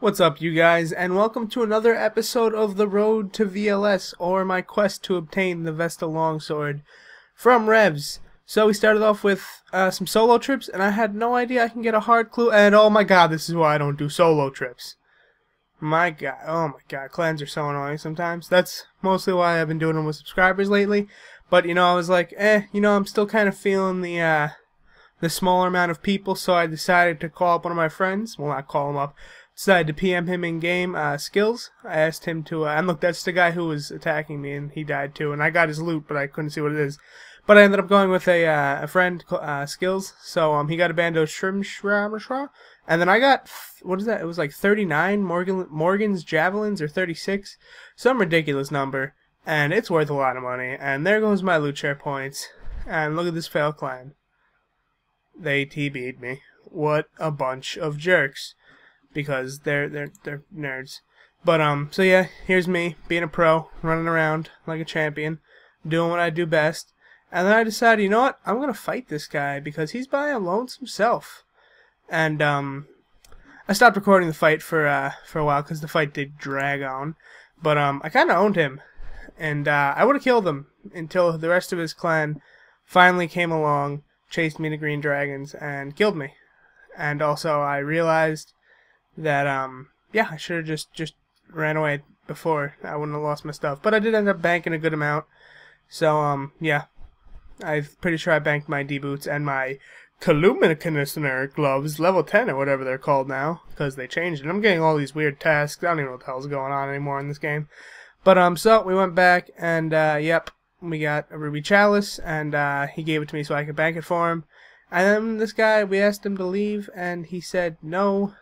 What's up, you guys, and welcome to another episode of The Road to VLS, or my quest to obtain the Vesta Longsword from Revs. So we started off with uh, some solo trips, and I had no idea I can get a hard clue, and oh my god, this is why I don't do solo trips. My god, oh my god, clans are so annoying sometimes. That's mostly why I've been doing them with subscribers lately, but you know, I was like, eh, you know, I'm still kind of feeling the, uh, the smaller amount of people, so I decided to call up one of my friends, well not call him up, decided to PM him in game uh, skills. I asked him to, uh, and look, that's the guy who was attacking me, and he died too. And I got his loot, but I couldn't see what it is. But I ended up going with a uh, a friend, uh, skills. So um, he got a Bandos scrimshaw and then I got what is that? It was like 39 Morrigan Morrigan's javelins or 36, some ridiculous number, and it's worth a lot of money. And there goes my loot share points. And look at this fail clan. They TB'd me. What a bunch of jerks because they're they're they're nerds. But um, so yeah, here's me being a pro, running around like a champion, doing what I do best. And then I decided, you know what? I'm gonna fight this guy because he's by a lonesome self. And um, I stopped recording the fight for uh for a while because the fight did drag on. But um, I kind of owned him, and uh, I would have killed him until the rest of his clan finally came along, chased me to Green Dragons, and killed me. And also, I realized that um yeah I should have just just ran away before. I wouldn't have lost my stuff. But I did end up banking a good amount. So um yeah. I'm pretty sure I banked my D boots and my Culinaromancer's gloves level 10 or whatever they're called now because they changed. It I'm getting all these weird tasks. I don't even know what the hell's going on anymore in this game. But um so we went back and uh yep we got a ruby chalice and uh he gave it to me so I could bank it for him and then this guy we asked him to leave and he said no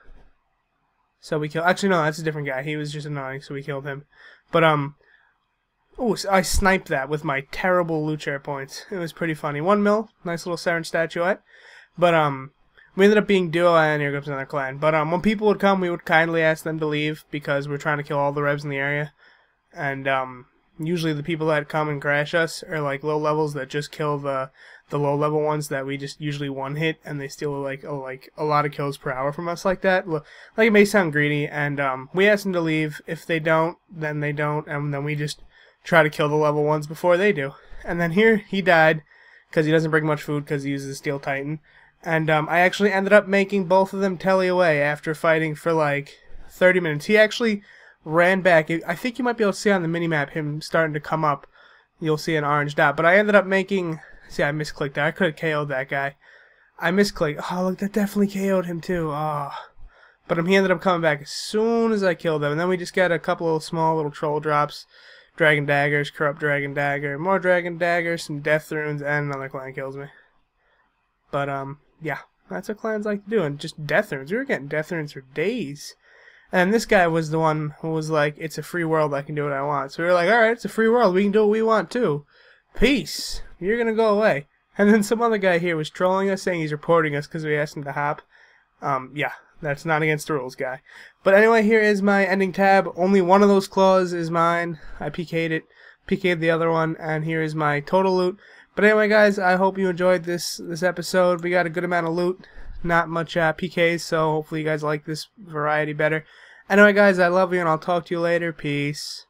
so we killed. Actually, no, that's a different guy. He was just annoying, so we killed him. But um, oh, I sniped that with my terrible loot points. It was pretty funny. One mil, nice little Seren statuette. But um, we ended up being duo, and here comes another clan. But um, when people would come, we would kindly ask them to leave because we're trying to kill all the revs in the area. And um, usually the people that come and crash us are like low levels that just kill the the low level ones that we just usually one hit and they steal like oh like a lot of kills per hour from us like that. Like it may sound greedy and um, we ask them to leave. If they don't then they don't and then we just try to kill the level ones before they do. And then here he died because he doesn't bring much food because he uses steel titan. And um, I actually ended up making both of them telly away after fighting for like 30 minutes. He actually ran back. I think you might be able to see on the minimap him starting to come up. You'll see an orange dot. But I ended up making... See, I misclicked that. I could have KO'd that guy. I misclicked. Oh, look, that definitely KO'd him too. Oh. But um, he ended up coming back as soon as I killed him. And then we just got a couple of small little troll drops. Dragon Daggers, Corrupt Dragon Dagger, more Dragon Daggers, some Death Runes, and another clan kills me. But, um, yeah. That's what clans like to do. And just Death Runes. We were getting Death Runes for days. And this guy was the one who was like, it's a free world, I can do what I want. So we were like, alright, it's a free world, we can do what we want too. Peace. You're gonna go away. And then some other guy here was trolling us, saying he's reporting us because we asked him to hop. Um, yeah, that's not against the rules, guy. But anyway, here is my ending tab. Only one of those claws is mine. I PK'd it, PK'd the other one, and here is my total loot. But anyway, guys, I hope you enjoyed this this episode. We got a good amount of loot not much uh, PKs, so hopefully you guys like this variety better. Anyway, guys, I love you, and I'll talk to you later. Peace.